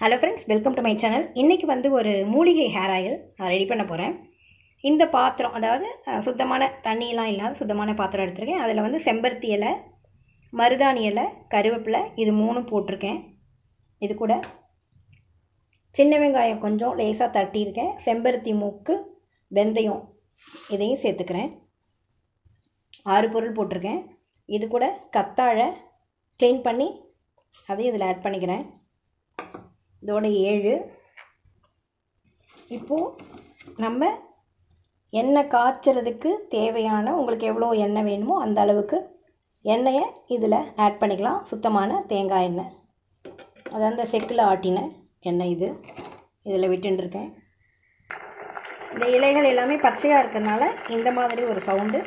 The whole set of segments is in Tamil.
Hello friends welcome to my channel இன்றைக்கி வந்து ஒரு மூலிகை ஹேர் ஆயில் நான் ரெடி பண்ண போகிறேன் இந்த பாத்திரம் அதாவது சுத்தமான தண்ணியெலாம் இல்லாத சுத்தமான பாத்திரம் எடுத்திருக்கேன். அதில் வந்து செம்பருத்தி இலை மருதாணி இலை கருவேப்பிலை இது மூணும் போட்டிருக்கேன். இது கூட சின்ன வெங்காயம் கொஞ்சம் லேசாக தட்டியிருக்கேன். செம்பருத்தி மூக்கு வெந்தயம் இதையும் சேர்த்துக்கிறேன். ஆறு பொருள் போட்டிருக்கேன். இது கூட கத்தாழை க்ளீன் பண்ணி அதையும் இதில் ஆட் பண்ணிக்கிறேன். இதோட ஏழு. இப்போது நம்ம எண்ணெய் காய்ச்சறதுக்கு தேவையான உங்களுக்கு எவ்வளோ எண்ணெய் வேணுமோ அந்த அளவுக்கு எண்ணெயை இதில் ஆட் பண்ணிக்கலாம். சுத்தமான தேங்காய் எண்ணெய். அது அந்த செக்கில் ஆட்டின எண்ணெய் இது. இதில் விட்டுருக்கேன் இந்த இலைகள் எல்லாமே பச்சையாக இருக்கிறதுனால இந்த மாதிரி ஒரு சவுண்டு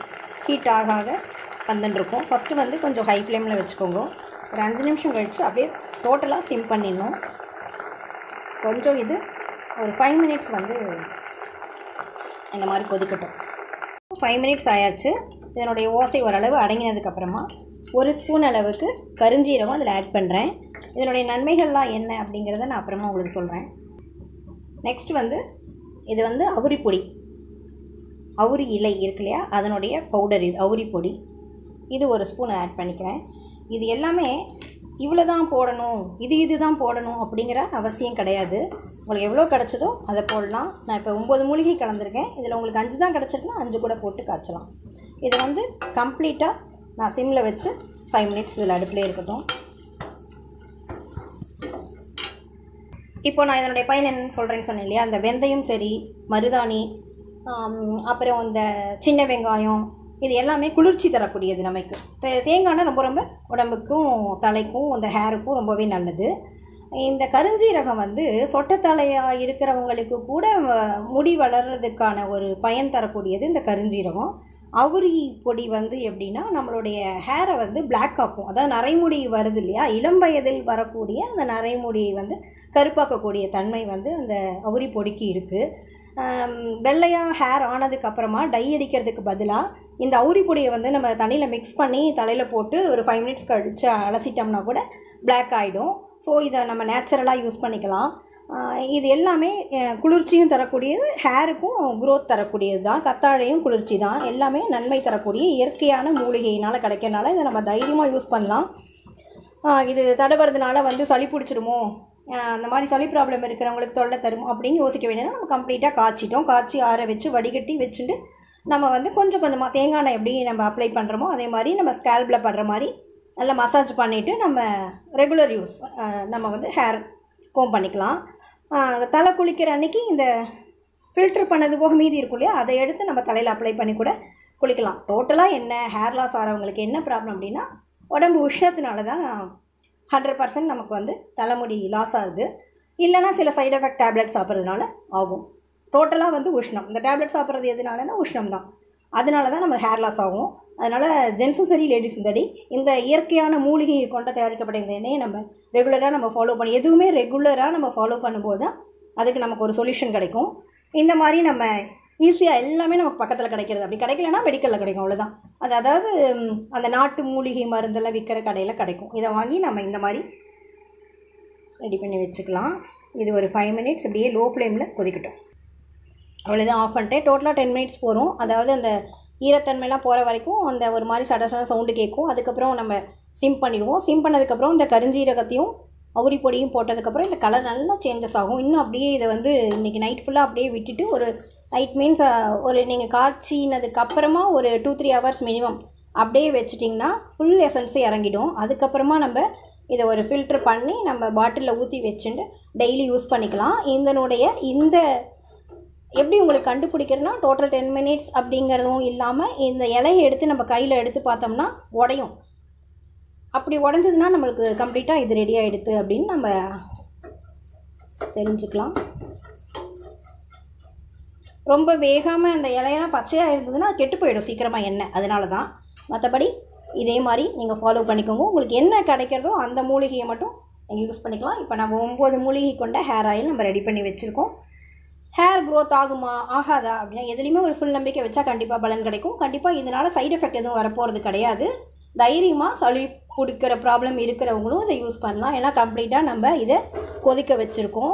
ஹீட் ஆக ஆக வந்துட்டுருக்கும் ஃபஸ்ட்டு வந்து கொஞ்சம் ஹை ஃப்ளேமில் வச்சுக்கோங்க. ஒரு அஞ்சு நிமிஷம் கழித்து அப்படியே டோட்டலாக சிம் பண்ணிடணும். கொஞ்சம் இது ஒரு ஃபைவ் மினிட்ஸ் வந்து இந்த மாதிரி கொதிக்கட்டும். ஃபைவ் மினிட்ஸ் ஆயாச்சு. இதனுடைய ஓசை ஓரளவு அடங்கினதுக்கப்புறமா ஒரு ஸ்பூன் அளவுக்கு கருஞ்சீரகம் அதில் ஆட் பண்ணுறேன் இதனுடைய நன்மைகள்லாம் என்ன அப்படிங்கிறத நான் அப்புறமா உங்களுக்கு சொல்கிறேன் நெக்ஸ்ட் வந்து இது வந்து அவுரி பொடி. அவுரி இலை இருக்கு இல்லையா? அதனுடைய பவுடர் இது அவுரி பொடி. இது ஒரு ஸ்பூன் ஆட் பண்ணிக்கிறேன். இது எல்லாமே இவ்வளோ தான் போடணும் இது இது தான் போடணும் அப்படிங்கிற அவசியம் கிடையாது. உங்களுக்கு எவ்வளோ கிடச்சதோ அதை போடலாம். நான் இப்போ ஒம்பது மூலிகை கலந்துருக்கேன். இதில் உங்களுக்கு அஞ்சு தான் கிடச்சிருக்குன்னா அஞ்சு கூட போட்டு காய்ச்சலாம். இதை வந்து கம்ப்ளீட்டாக நான் சிம்மில் வச்சு ஃபைவ் மினிட்ஸ் இதில் அடுப்பிலே இருக்கட்டும். இப்போ நான் இதனுடைய பயன் என்னன்னு சொல்கிறேன்னு சொன்னேன் இல்லையா? அந்த வெந்தயம் சரி மருதாணி அப்புறம் இந்த சின்ன வெங்காயம் இது எல்லாமே குளிர்ச்சி தரக்கூடியது நமக்கு. தே- தேங்காய்னா ரொம்ப ரொம்ப உடம்புக்கும் தலைக்கும் அந்த ஹேருக்கும் ரொம்பவே நல்லது. இந்த கருஞ்சீரகம் வந்து சொட்டத்தலையாக இருக்கிறவங்களுக்கு கூட முடி வளர்கிறதுக்கான ஒரு பயன் தரக்கூடியது இந்த கருஞ்சீரகம். அவுரி பொடி வந்து எப்படின்னா நம்மளுடைய ஹேரை வந்து பிளாக் ஆக்கும். அதாவது நரைமுடி வருது இல்லையா இளம் வயதில் வரக்கூடிய அந்த நரைமுடியை வந்து கருப்பாக்கக்கூடிய தன்மை வந்து அந்த அவுரி பொடிக்கு இருக்குது வெள்ளையாக ஹேர் ஆனதுக்கப்புறமா டை அடிக்கிறதுக்கு பதிலாக இந்த அவுரி பொடியை வந்து நம்ம தண்ணியில் மிக்ஸ் பண்ணி தலையில் போட்டு ஒரு ஃபைவ் மினிட்ஸ் கழிச்சு அலசிட்டோம்னா கூட பிளாக் ஆகிடும் ஸோ இதை நம்ம நேச்சுரலாக யூஸ் பண்ணிக்கலாம். இது எல்லாமே குளிர்ச்சியும் தரக்கூடியது ஹேருக்கும் குரோத் தரக்கூடியது தான். கத்தாழையும் குளிர்ச்சி தான். எல்லாமே நன்மை தரக்கூடிய இயற்கையான மூலிகையினால் கிடைக்கிறனால இதை நம்ம தைரியமாக யூஸ் பண்ணலாம். இது தடவுறதுனால வந்து சளி பிடிச்சிடுமோ? அந்த மாதிரி சளி ப்ராப்ளம் இருக்கிறவங்களுக்கு தொல்லை தரும் அப்படின்னு யோசிக்க வேண்டியது நம்ம கம்ப்ளீட்டாக காய்ச்சிட்டோம். காய்ச்சி ஆற வச்சு வடிகட்டி வச்சுட்டு நம்ம வந்து கொஞ்சம் கொஞ்சமாக தேங்காய் எண்ணெய் எப்படி நம்ம அப்ளை பண்ணுறோமோ அதே மாதிரி நம்ம ஸ்கேல்பில் படுற மாதிரி நல்லா மசாஜ் பண்ணிவிட்டு நம்ம ரெகுலர் யூஸ் நம்ம வந்து ஹேர் கோம் பண்ணிக்கலாம். தலை குளிக்கிற அன்னைக்கு இந்த ஃபில்டர் பண்ணது போக மீதி இருக்கும் இல்லையா அதை எடுத்து நம்ம தலையில் அப்ளை பண்ணி கூட குளிக்கலாம். டோட்டலாக என்ன ஹேர் லாஸ் ஆகிறவங்களுக்கு என்ன ப்ராப்ளம் அப்படின்னா உடம்பு உஷ்ணத்தினால தான் ஹண்ட்ரட் பர்சன்ட் நமக்கு வந்து தலைமுடி லாஸ் ஆகுது. இல்லைனா சில சைடு எஃபெக்ட் டேப்லெட் சாப்பிட்றதுனால ஆகும். டோட்டலாக வந்து உஷ்ணம். இந்த டேப்லெட் சாப்பிட்றது எதுனாலனா உஷ்ணம் தான். அதனால தான் நம்ம ஹேர் லாஸ் ஆகும். அதனால் ஜென்ஸும் சரி லேடிஸும் சரி இந்த இயற்கையான மூலிகையை கொண்டு தயாரிக்கப்பட்ட இந்த எண்ணெயை நம்ம ரெகுலராக நம்ம ஃபாலோ பண்ணி எதுவுமே ரெகுலராக நம்ம ஃபாலோ பண்ணும்போது தான் அதுக்கு நமக்கு ஒரு சொல்யூஷன் கிடைக்கும். இந்த மாதிரி நம்ம ஈஸியாக எல்லாமே நமக்கு பக்கத்தில் கிடைக்கிறது. அப்படி கிடைக்கலனா மெடிக்கலில் கிடைக்கும். அவ்வளோதான் அது அதாவது அந்த நாட்டு மூலிகை மருந்தெல்லாம் விற்கிற கடையில் கிடைக்கும். இதை வாங்கி நம்ம இந்த மாதிரி ரெடி பண்ணி வச்சுக்கலாம். இது ஒரு ஃபைவ் மினிட்ஸ் அப்படியே லோ ஃப்ளேமில் கொதிக்கட்டும் அவ்வளோதான் ஆஃப் பண்ணிட்டேன் டோட்டலாக டென் மினிட்ஸ் போகிறோம் அதாவது அந்த ஈரத்தன்மைலாம் போகிற வரைக்கும் அந்த ஒரு மாதிரி சட சட சவுண்டு கேட்கும். அதுக்கப்புறம் நம்ம சிம் பண்ணிடுவோம். சிம் பண்ணதுக்கப்புறம் இந்த கருஞ்சீரகத்தையும் அவுரி பொடியும் போட்டதுக்கப்புறம் இந்த கலர் நல்லா சேஞ்சஸ் ஆகும். இன்னும் அப்படியே இதை வந்து இன்றைக்கி நைட் ஃபுல்லாக அப்படியே விட்டுட்டு ஒரு நைட் மீன்ஸ் ஒரு நீங்கள் காய்ச்சினதுக்கு அப்புறமா ஒரு டூ த்ரீ ஹவர்ஸ் மினிமம் அப்படியே வச்சிட்டிங்கன்னா ஃபுல் எசன்ஸு இறங்கிடும். அதுக்கப்புறமா நம்ம இதை ஒரு ஃபில்டர் பண்ணி நம்ம பாட்டிலில் ஊற்றி வச்சுட்டு டெய்லி யூஸ் பண்ணிக்கலாம். இதனுடைய இந்த எப்படி உங்களுக்கு கண்டுபிடிக்கிறதுனா டோட்டல் டென் மினிட்ஸ் அப்படிங்கிறதும் இல்லாமல் இந்த இலையை எடுத்து நம்ம கையில் எடுத்து பார்த்தோம்னா உடையும். அப்படி உடஞ்சதுன்னா நம்மளுக்கு கம்ப்ளீட்டாக இது ரெடி ஆகிடுது அப்படின்னு நம்ம தெரிஞ்சுக்கலாம். ரொம்ப வேகாமல் அந்த இலையெல்லாம் பச்சையாக இருந்ததுன்னா அது கெட்டு போயிடும். சீக்கிரமாக எண்ணெய். அதனால தான் மற்றபடி இதே மாதிரி நீங்கள் ஃபாலோ பண்ணிக்கோங்க. உங்களுக்கு என்ன கிடைக்கிறதோ அந்த மூலிகையை மட்டும் நீங்கள் யூஸ் பண்ணிக்கலாம். இப்போ நம்ம ஒம்பது மூலிகை கொண்ட ஹேர் ஆயில் நம்ம ரெடி பண்ணி வச்சுருக்கோம். ஹேர் க்ரோத் ஆகுமா ஆகாதா அப்படின்னா எதுலேயுமே ஒரு ஃபுல் நம்பிக்கை வச்சா கண்டிப்பாக பலன் கிடைக்கும். கண்டிப்பாக இதனால் சைடு எஃபெக்ட் எதுவும் வரப்போகிறது கிடையாது. தைரியமாக சளி பிடிக்கிற ப்ராப்ளம் இருக்கிறவங்களும் இதை யூஸ் பண்ணலாம். ஏன்னா கம்ப்ளீட்டாக நம்ம இதை கொதிக்க வச்சுருக்கோம்.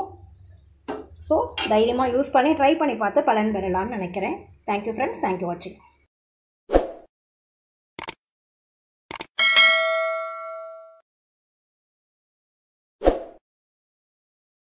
ஸோ தைரியமாக யூஸ் பண்ணி ட்ரை பண்ணி பார்த்து பலன் பெறலாம்னு நினைக்கிறேன். தேங்க்யூ ஃப்ரெண்ட்ஸ் தேங்க்யூ வாட்சிங்